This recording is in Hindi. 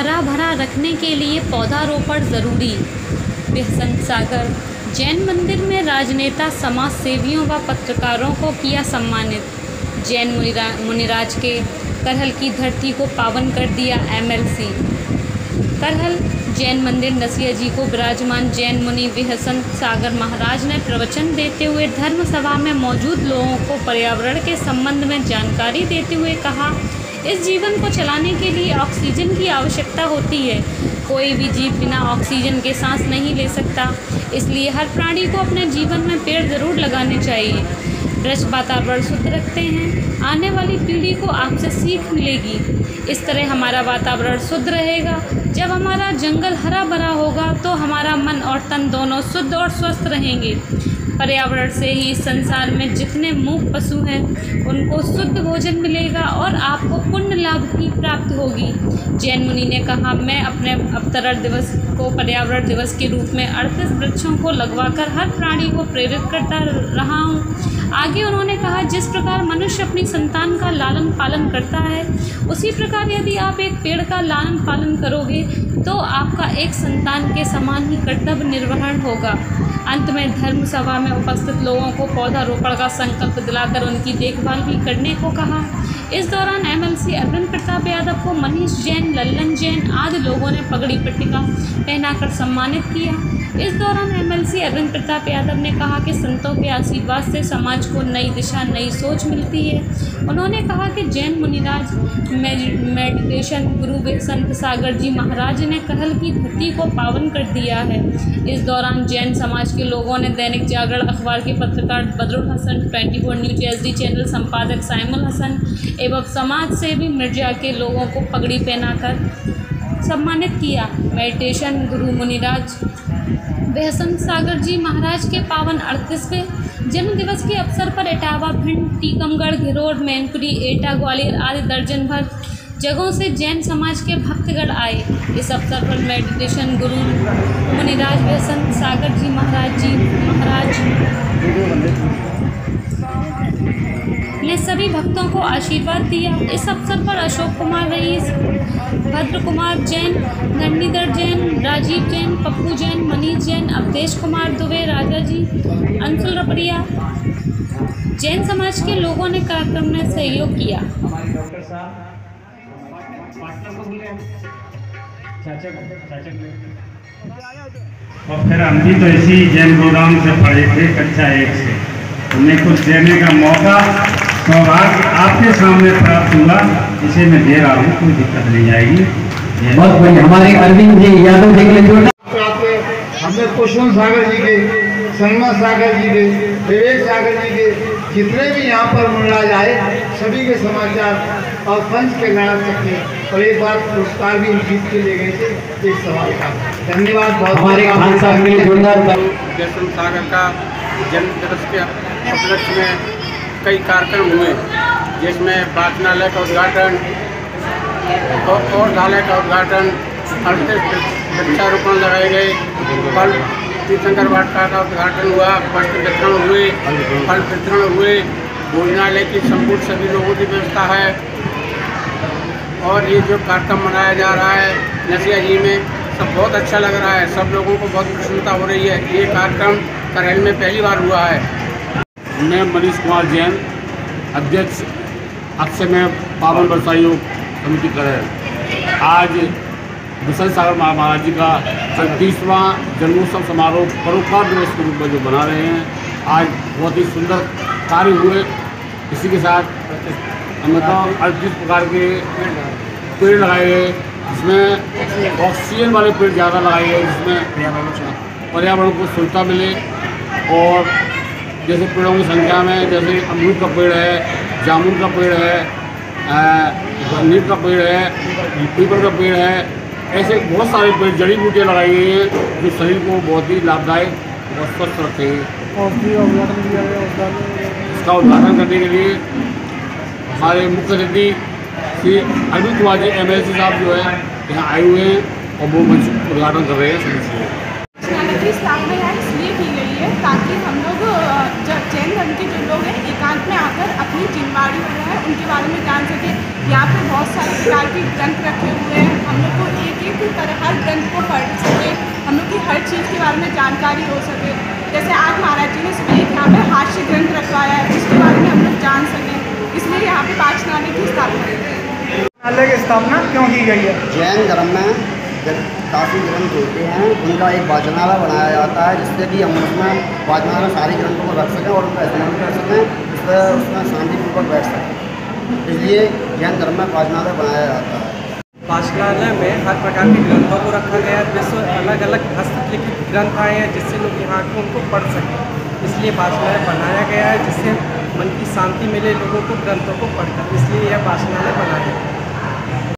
हरा भरा रखने के लिए पौधारोपण ज़रूरी। बेहसंत सागर, जैन मंदिर में राजनेता समाज सेवियों व पत्रकारों को किया सम्मानित। जैन मुनिरा, मुनिराज के करहल की धरती को पावन कर दिया एमएलसी करहल जैन मंदिर नसिया जी को विराजमान जैन मुनि विहसन सागर महाराज ने प्रवचन देते हुए धर्म सभा में मौजूद लोगों को पर्यावरण के संबंध में जानकारी देते हुए कहा इस जीवन को चलाने के लिए ऑक्सीजन की आवश्यकता होती है। कोई भी जीव बिना ऑक्सीजन के सांस नहीं ले सकता। इसलिए हर प्राणी को अपने जीवन में पेड़ ज़रूर लगाने चाहिए। वृक्ष वातावरण शुद्ध रखते हैं। आने वाली पीढ़ी को आपसे सीख मिलेगी। इस तरह हमारा वातावरण शुद्ध रहेगा। जब हमारा जंगल हरा भरा होगा तो हमारा मन और तन दोनों शुद्ध और स्वस्थ रहेंगे। पर्यावरण से ही संसार में जितने मूक पशु हैं, उनको शुद्ध भोजन मिलेगा और आपको पुण्य लाभ की प्राप्ति होगी। जैन मुनि ने कहा, मैं अपने अवतरण दिवस को पर्यावरण दिवस के रूप में अड़तीस वृक्षों को लगवाकर हर प्राणी को प्रेरित करता रहा हूँ। आगे उन्होंने कहा, जिस प्रकार मनुष्य अपनी संतान का लालन पालन करता है, उसी प्रकार यदि आप एक पेड़ का लालन पालन करोगे तो आपका एक संतान के समान ही कर्तव्य निर्वहन होगा। अंत में धर्म सभा में उपस्थित लोगों को पौधारोपण का संकल्प दिलाकर उनकी देखभाल भी करने को कहा। इस दौरान एमएलसी अरविंद प्रताप यादव को मनीष जैन, लल्लन जैन आदि लोगों ने पगड़ी पट्टिका पहनाकर सम्मानित किया। इस दौरान एमएलसी अरविंद प्रताप यादव ने कहा कि संतों के आशीर्वाद से समाज को नई दिशा, नई सोच मिलती है। उन्होंने कहा कि जैन मुनिराज मेडिटेशन गुरु संत सागर जी महाराज ने कहल की धरती को पावन कर दिया है। इस दौरान जैन समाज लोगों ने दैनिक जागरण अखबार के पत्रकार Badrul Hasan 24 news SD channel संपादक साइमुल हसन एवं समाज सेवी मिर्ज़ा के लोगों को पगड़ी पहनाकर सम्मानित किया। मेडिटेशन गुरु मुनिराज। बेहसन सागर जी महाराज के पावन अड़तीसवें जन्म दिवस के अवसर पर इटावा भिंड, टीकमगढ़ घिरोड मैनपुरी, एटा, ग्वालियर आदि दर्जन भर जगहों से जैन समाज के भक्तगण आए। इस अवसर पर मेडिटेशन गुरु मुनिराज बेहसन सागर जी महाराज जी, महाराज। ने सभी भक्तों को आशीर्वाद दिया। इस अवसर पर अशोक कुमार रईस भद्र कुमार जैन, नंदीधर जैन, राजीव जैन, पप्पू जैन, मनीष जैन, अवधेश कुमार दुबे, राजा जी, अंशुल रपड़िया। जैन समाज के लोगों ने कार्यक्रम में सहयोग किया। और फिर हम भी तो इसी जैन गोदाम से पढ़े थे कक्षा एक से। हमें कुछ देने का मौका सौभाग्य आपके सामने प्राप्त हुआ। इसे मैं दे रहा हूँ कोई दिक्कत नहीं आएगी। बहुत बढ़िया। हमारे अरविंद जी यादव जी के लिए हमने कुशल सागर जी के संगमा सागर जी के विवेक सागर जी के जितने भी यहाँ पर मनराज आए सभी के समाचार और पंच के लड़ा सकते और एक बार पुरस्कार भी जीत के ले गए थे एक सवाल का। धन्यवाद बहुत हमारे खान साहब के लिए जोरदार जयसुन सागर का जन्म दिवस के उपलक्ष्य में कई कार्यक्रम हुए जिसमें वाचनालय का उद्घाटन और पौधालय का उद्घाटन अड़तीस वृक्षारोपण लगाए गए फल तीर्थंकर वाटिका का उद्घाटन हुआ वस्त्र वितरण हुए फल वितरण हुए भोजनालय की संपूर्ण सभी लोगों की व्यवस्था है। और ये जो कार्यक्रम मनाया जा रहा है, नसिया जी में सब बहुत अच्छा लग रहा है। सब लोगों को बहुत प्रसन्नता हो रही है। ये कार्यक्रम करहल में पहली बार हुआ है। मैं मनीष कुमार जैन, अध्यक्ष अक्षय में पावन बरसाई समिति कर आज विशन सागर महाराज जी का सैंतीसवां जन्मोत्सव समारोह परोपकार दिवस के रूप में जो मना रहे हैं, आज बहुत ही सुंदर कार्य हुए। इसी के साथ मतलब अड़तीस प्रकार के पेड़ लगाए गए, जिसमें ऑक्सीजन वाले पेड़ ज़्यादा लगाए गए, जिसमें पर्यावरण को शुद्धता मिले और जैसे पेड़ों की संख्या में, जैसे अमरूद का पेड़ है, जामुन का पेड़ है नीम का पेड़ है, पीपल का पेड़ है, ऐसे बहुत सारे पेड़, जड़ी बूटियाँ लगाई गई हैं, जो शरीर को बहुत ही लाभदायक और स्वस्थ रखते हैं इसका उद्घाटन करने के लिए हमारे मुख्य अतिथि श्री अरविंद कुमार जी एम साहब जो है, यहाँ आए हुए हैं और वो मंच उद्घाटन कर रहे हैं से। स्थापना यहाँ इसलिए की गई है ताकि हम लोग जैन धर्म के जो लोग हैं, एकांत में आकर अपनी जिम्मेवारी जो है, उनके बारे में जान सके। यहाँ पे बहुत सारे प्रकार के ग्रंथ रखे हुए हैं। हम लोग को एक एक तरह हर ग्रंथ को पढ़ सके। हम लोग की हर चीज़ के बारे में जानकारी हो सके। जैसे आज महाराज जी ने यहाँ पे हास्य ग्रंथ रखवाया है जिसके बारे में हम लोग जान सकें। इसलिए यहाँ पे वाचनालय की स्थापना की गई। है की स्थापना क्यों की गई है? जैन धर्म में काफ़ी ग्रंथ होते हैं। उनका एक वाचनालय बनाया जाता है जिससे कि हम उसमें वाचनालय सारे ग्रंथों को रख सकें और उनका इस्तेमाल कर सकें उससे उसमें शांतिपूर्वक बैठ सकें। इसलिए जैन धर्म में वाचनालय बनाया जाता है। वाचनालय में हर प्रकार के ग्रंथों को रखा गया है। जिसमें अलग अलग हस्तलिखित ग्रंथ आए हैं जिससे लोग यहाँ आकर उनको पढ़ सकें। इसलिए वाचनालय बनाया गया है जिससे मन की शांति मिले, लोगों को ग्रंथों को पढ़कर। इसलिए यह वाचनालय बनाया गया